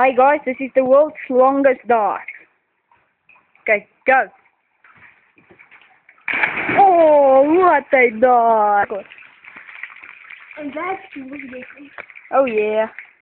Hi guys, this is the world's longest dive. Okay, go. Oh, what a dive! And that's ridiculous. Oh yeah.